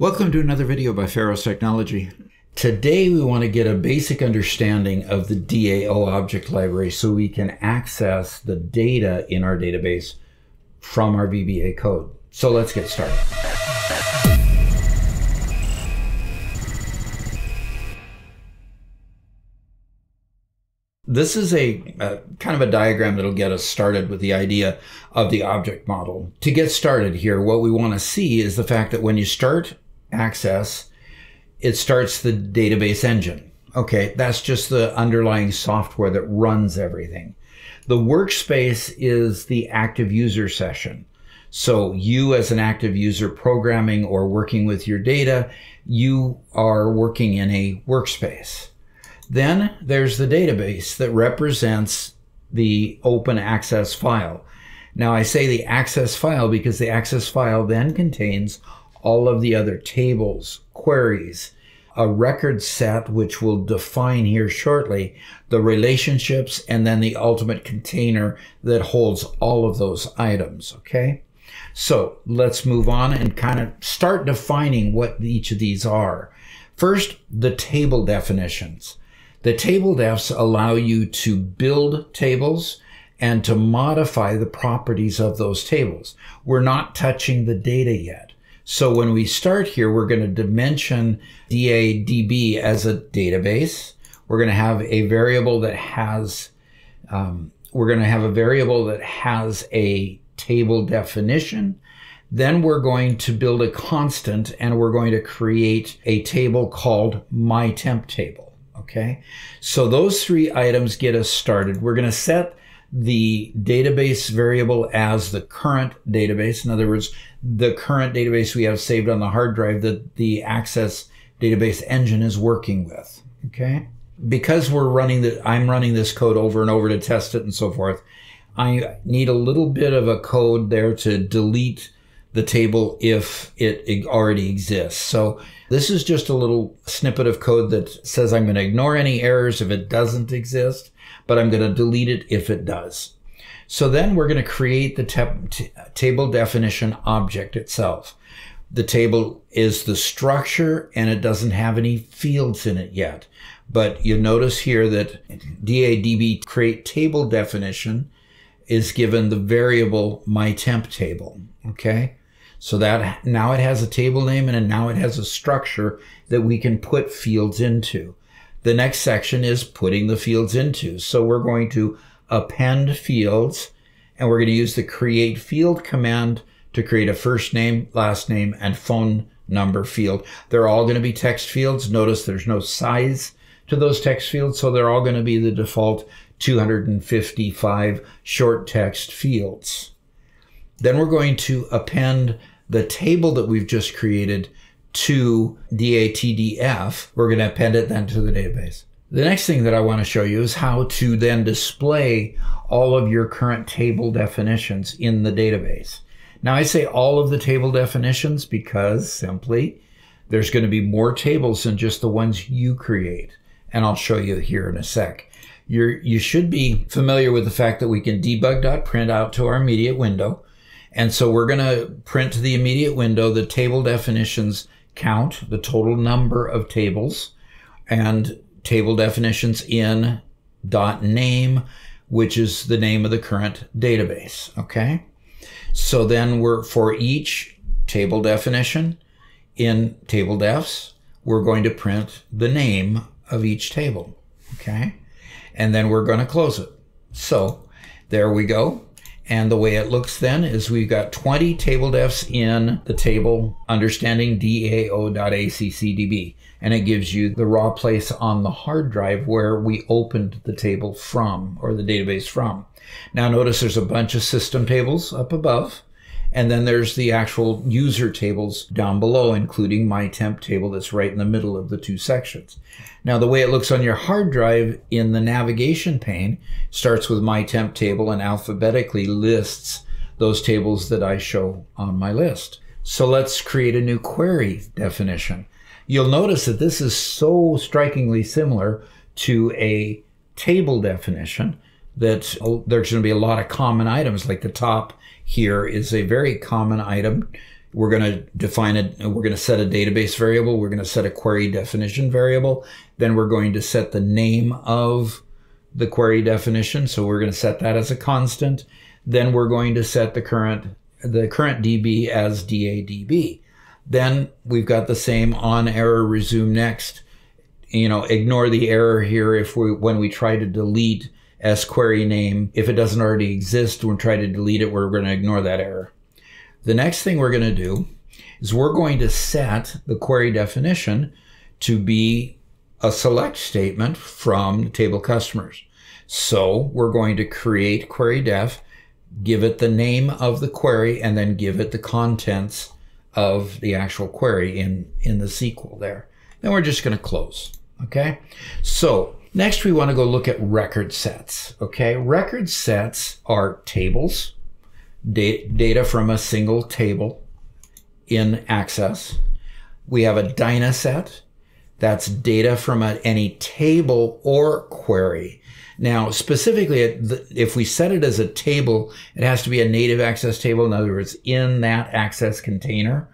Welcome to another video by Pharos Technology. Today we want to get a basic understanding of the DAO object library so we can access the data in our database from our VBA code. So let's get started. This is a, a, kind of a diagram that'll get us started with the idea of the object model. To get started here, what we want to see is the fact that when you start access, it starts the database engine. Okay, that's just the underlying software that runs everything. The workspace is the active user session. So you as an active user programming or working with your data, you are working in a workspace. Then there's the database that represents the open access file. Now I say the access file because the access file then contains all of the other tables, queries, a record set, which we'll define here shortly, the relationships, and then the ultimate container that holds all of those items, okay? So let's move on and kind of start defining what each of these are. First, the table definitions. The table defs allow you to build tables and to modify the properties of those tables. We're not touching the data yet. So when we start here, we're going to dimension DADB as a database. We're going to have a variable that has, um, we're going to have a variable that has a table definition. Then we're going to build a constant and we're going to create a table called my temp table. Okay. So those three items get us started. We're going to set the database variable as the current database. In other words, the current database we have saved on the hard drive that the access database engine is working with. Okay. Because we're running the, I'm running this code over and over to test it and so forth. I need a little bit of a code there to delete the table if it already exists. So this is just a little snippet of code that says I'm going to ignore any errors if it doesn't exist, but I'm going to delete it if it does. So then we're going to create the table definition object itself. The table is the structure and it doesn't have any fields in it yet. But you notice here that DADB create table definition is given the variable my temp table. Okay. So that now it has a table name and now it has a structure that we can put fields into. The next section is putting the fields into. So we're going to append fields and we're going to use the create field command to create a first name, last name, and phone number field. They're all going to be text fields. Notice there's no size to those text fields, so they're all going to be the default 255 short text fields. Then we're going to append the table that we've just created to DATDF. We're going to append it then to the database. The next thing that I want to show you is how to then display all of your current table definitions in the database. Now I say all of the table definitions because simply there's going to be more tables than just the ones you create. And I'll show you here in a sec. You're, you should be familiar with the fact that we can debug.print out to our immediate window. And so we're going to print to the immediate window the table definitions count, the total number of tables, and table definitions in dot name, which is the name of the current database. Okay. So then we're for each table definition in table defs, we're going to print the name of each table. Okay. And then we're going to close it. So there we go. And the way it looks then is we've got 20 table defs in the table understanding DAO.ACCDB. And it gives you the raw place on the hard drive where we opened the table from or the database from. Now notice there's a bunch of system tables up above. And then there's the actual user tables down below, including my temp table that's right in the middle of the two sections. Now, the way it looks on your hard drive in the navigation pane starts with my temp table and alphabetically lists those tables that I show on my list. So let's create a new query definition. You'll notice that this is so strikingly similar to a table definition that oh, there's going to be a lot of common items like the top here is a very common item We're going to define it. We're going to set a database variable. We're going to set a query definition variable. Then we're going to set the name of the query definition. So we're going to set that as a constant. Then we're going to set the current, the current DB as DADB. Then we've got the same on error resume next. You know, ignore the error here if we, when we try to delete S query name, if it doesn't already exist, when we try to delete it, we're going to ignore that error. The next thing we're going to do is we're going to set the query definition to be a select statement from the table customers. So we're going to create query def, give it the name of the query, and then give it the contents of the actual query in, in the SQL there. Then we're just going to close. Okay. So next we want to go look at record sets. Okay. Record sets are tables, data from a single table in Access. We have a Dynaset. That's data from a, any table or query. Now, specifically, if we set it as a table, it has to be a native access table. In other words, in that access container.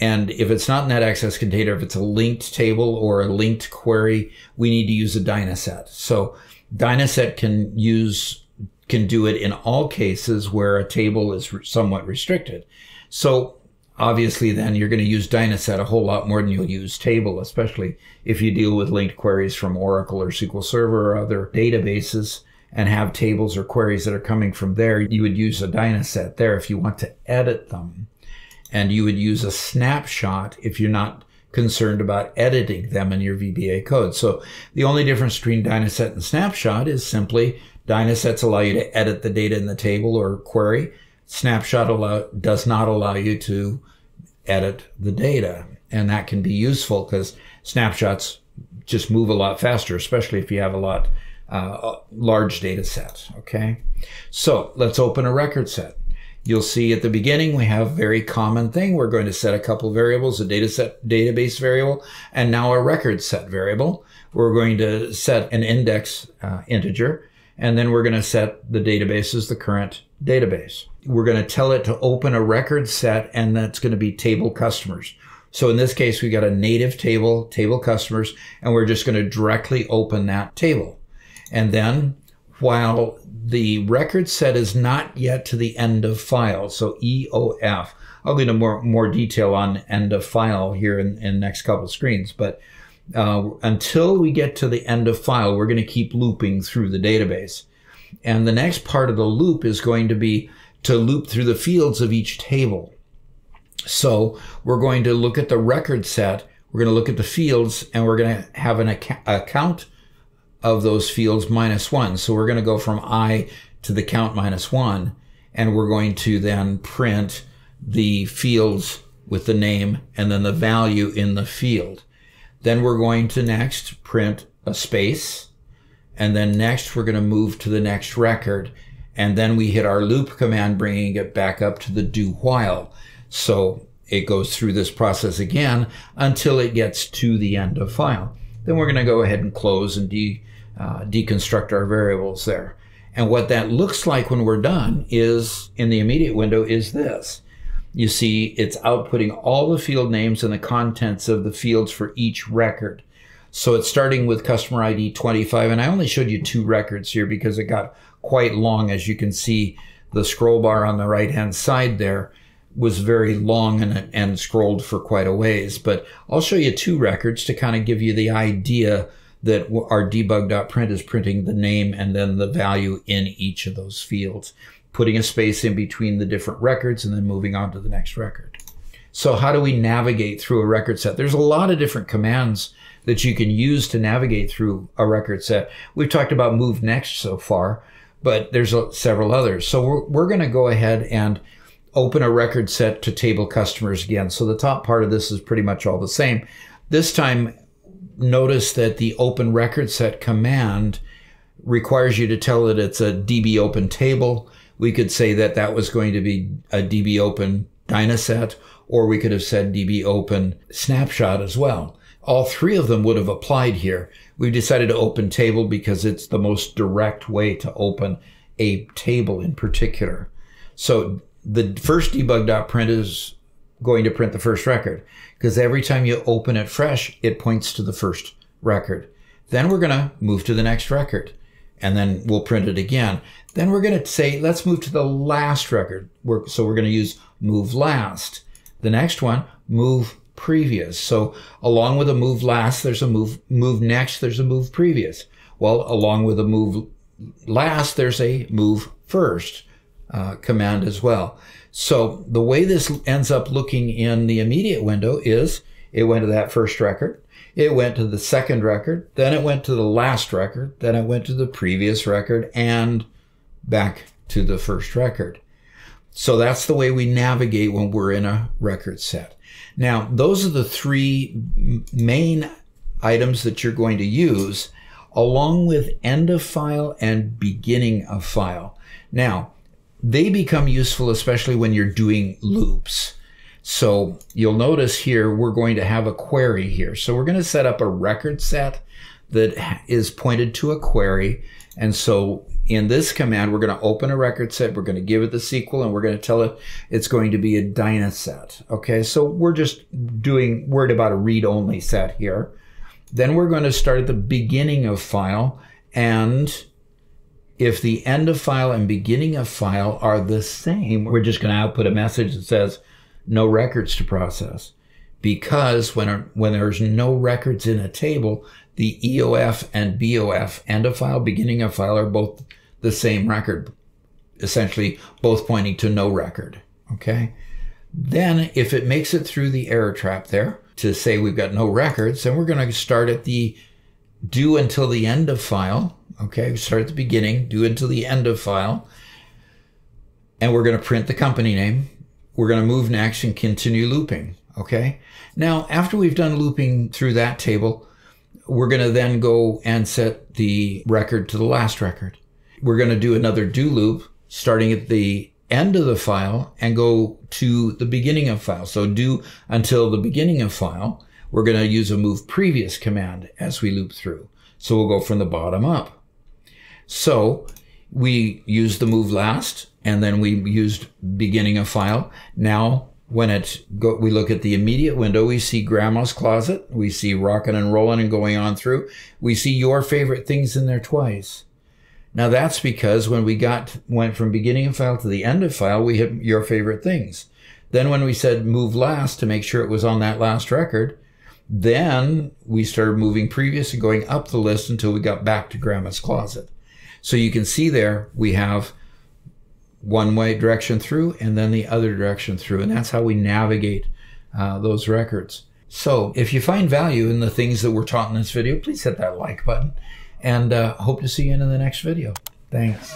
And if it's not in that access container, if it's a linked table or a linked query, we need to use a Dynaset. So Dynaset can use, can do it in all cases where a table is somewhat restricted. So obviously then you're going to use Dynaset a whole lot more than you'll use table, especially if you deal with linked queries from Oracle or SQL Server or other databases and have tables or queries that are coming from there. You would use a Dynaset there if you want to edit them. And you would use a snapshot if you're not concerned about editing them in your VBA code. So the only difference between Dynaset and snapshot is simply Dynasets allow you to edit the data in the table or query Snapshot allow, does not allow you to edit the data. And that can be useful because snapshots just move a lot faster, especially if you have a lot uh, large data sets. Okay. So let's open a record set. You'll see at the beginning, we have very common thing. We're going to set a couple variables, a data set database variable, and now a record set variable. We're going to set an index uh, integer, and then we're going to set the database as the current database. We're going to tell it to open a record set and that's going to be table customers. So in this case, we've got a native table, table customers, and we're just going to directly open that table. And then while the record set is not yet to the end of file, so EOF, I'll go into more, more detail on end of file here in, in the next couple screens, but uh, until we get to the end of file, we're going to keep looping through the database. And the next part of the loop is going to be to loop through the fields of each table. So we're going to look at the record set, we're going to look at the fields, and we're going to have an ac account of those fields minus one. So we're going to go from I to the count minus one, and we're going to then print the fields with the name and then the value in the field. Then we're going to next print a space and then next, we're going to move to the next record. And then we hit our loop command, bringing it back up to the do while. So it goes through this process again until it gets to the end of file. Then we're going to go ahead and close and de, uh, deconstruct our variables there. And what that looks like when we're done is in the immediate window is this. You see, it's outputting all the field names and the contents of the fields for each record. So it's starting with customer ID 25. And I only showed you two records here because it got quite long. As you can see, the scroll bar on the right hand side there was very long and, and scrolled for quite a ways. But I'll show you two records to kind of give you the idea that our debug.print is printing the name and then the value in each of those fields, putting a space in between the different records and then moving on to the next record. So how do we navigate through a record set? There's a lot of different commands that you can use to navigate through a record set. We've talked about move next so far, but there's several others. So we're, we're going to go ahead and open a record set to table customers again. So the top part of this is pretty much all the same. This time, notice that the open record set command requires you to tell it it's a DB open table. We could say that that was going to be a DB open Dynaset, or we could have said DB open snapshot as well. All three of them would have applied here. We've decided to open table because it's the most direct way to open a table in particular. So the first debug.print is going to print the first record because every time you open it fresh, it points to the first record. Then we're going to move to the next record and then we'll print it again. Then we're going to say, let's move to the last record. We're, so we're going to use move last. The next one, move previous. So along with a move last, there's a move, move next, there's a move previous. Well, along with a move last, there's a move first uh, command as well. So the way this ends up looking in the immediate window is it went to that first record. It went to the second record, then it went to the last record, then it went to the previous record and back to the first record. So that's the way we navigate when we're in a record set. Now, those are the three main items that you're going to use along with end of file and beginning of file. Now, they become useful especially when you're doing loops. So you'll notice here, we're going to have a query here. So we're going to set up a record set that is pointed to a query. And so in this command, we're going to open a record set. We're going to give it the SQL and we're going to tell it it's going to be a Dynaset. Okay. So we're just doing, worried about a read only set here. Then we're going to start at the beginning of file and if the end of file and beginning of file are the same, we're just going to output a message that says no records to process. Because when, when there's no records in a table, the EOF and BOF, end of file, beginning of file, are both the same record, essentially both pointing to no record. Okay. Then if it makes it through the error trap there to say we've got no records, then we're going to start at the do until the end of file Okay, start at the beginning, do until the end of file. And we're going to print the company name. We're going to move next and continue looping. Okay. Now, after we've done looping through that table, we're going to then go and set the record to the last record. We're going to do another do loop starting at the end of the file and go to the beginning of file. So do until the beginning of file. We're going to use a move previous command as we loop through. So we'll go from the bottom up. So we used the move last and then we used beginning of file. Now when it go, we look at the immediate window, we see grandma's closet. We see rocking and rolling and going on through. We see your favorite things in there twice. Now that's because when we got, went from beginning of file to the end of file, we hit your favorite things. Then when we said move last to make sure it was on that last record, then we started moving previous and going up the list until we got back to grandma's closet. So you can see there we have one way direction through and then the other direction through. And that's how we navigate uh, those records. So if you find value in the things that we're taught in this video, please hit that like button and uh, hope to see you in the next video. Thanks.